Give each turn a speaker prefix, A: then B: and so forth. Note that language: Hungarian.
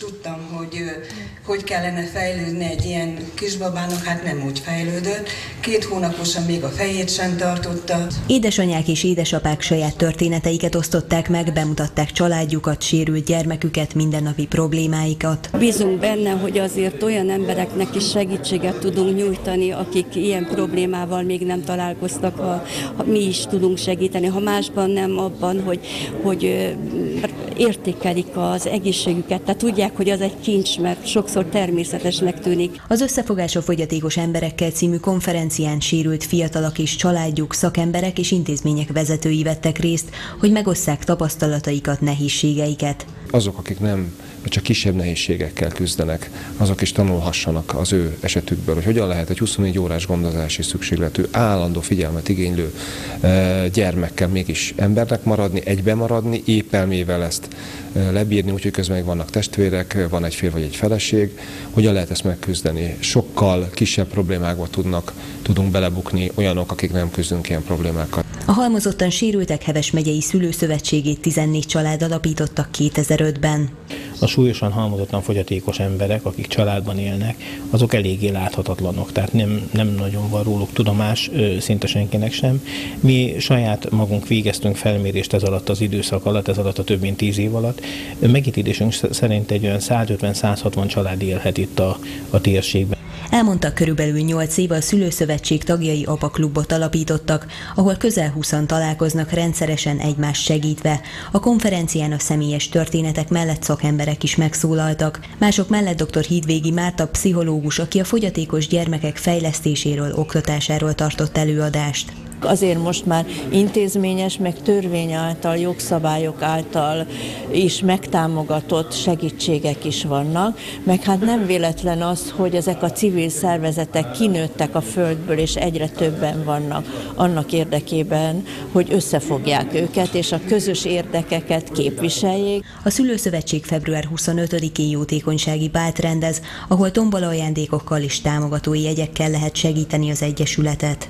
A: Tudtam, hogy hogy kellene fejlődni egy ilyen kisbabának, hát nem úgy fejlődött. Két hónaposan még a fejét sem tartotta.
B: Édesanyák és édesapák saját történeteiket osztották meg, bemutatták családjukat, sérült gyermeküket, mindennapi problémáikat.
C: Bízunk benne, hogy azért olyan embereknek is segítséget tudunk nyújtani, akik ilyen problémával még nem találkoztak, ha, ha mi is tudunk segíteni, ha másban nem abban, hogy, hogy értékelik az egészségüket, tehát tudják, hogy az egy kincs, mert sokszor természetesnek tűnik.
B: Az Összefogás a fogyatékos emberekkel című konferencián sérült fiatalok és családjuk, szakemberek és intézmények vezetői vettek részt, hogy megosszák tapasztalataikat, nehézségeiket.
D: Azok, akik nem vagy csak kisebb nehézségekkel küzdenek, azok is tanulhassanak az ő esetükből, hogy hogyan lehet egy 24 órás gondozási szükségletű, állandó figyelmet igénylő gyermekkel mégis embernek maradni, egybe maradni, épelmével ezt lebírni, úgyhogy közben még vannak testvérek, van egy fél vagy egy feleség, hogyan lehet ezt megküzdeni. Sokkal kisebb problémákba tudnak, tudunk belebukni olyanok, akik nem küzdünk ilyen problémákkal.
B: A halmozottan sérültek Heves megyei szülőszövetségét 14 család alapítottak 2005-ben.
E: A súlyosan halmozottan fogyatékos emberek, akik családban élnek, azok eléggé láthatatlanok, tehát nem, nem nagyon van róluk tudomás, szinte senkinek sem. Mi saját magunk végeztünk felmérést ez alatt az időszak alatt, ez alatt a több mint 10 év alatt. Megítélésünk szerint egy olyan 150-160 család élhet itt a, a térségben.
B: Elmondta, körülbelül 8 év a szülőszövetség tagjai apaklubot alapítottak, ahol közel 20 találkoznak rendszeresen egymást segítve. A konferencián a személyes történetek mellett szakemberek is megszólaltak. Mások mellett dr. Hídvégi Márta pszichológus, aki a fogyatékos gyermekek fejlesztéséről, oktatásáról tartott előadást.
F: Azért most már intézményes, meg törvény által, jogszabályok által is megtámogatott segítségek is vannak, meg hát nem véletlen az, hogy ezek a civil szervezetek kinőttek a földből, és egyre többen vannak annak érdekében, hogy összefogják őket, és a közös érdekeket képviseljék.
B: A Szülőszövetség február 25-i jótékonysági bált rendez, ahol tombola ajándékokkal és támogatói jegyekkel lehet segíteni az Egyesületet.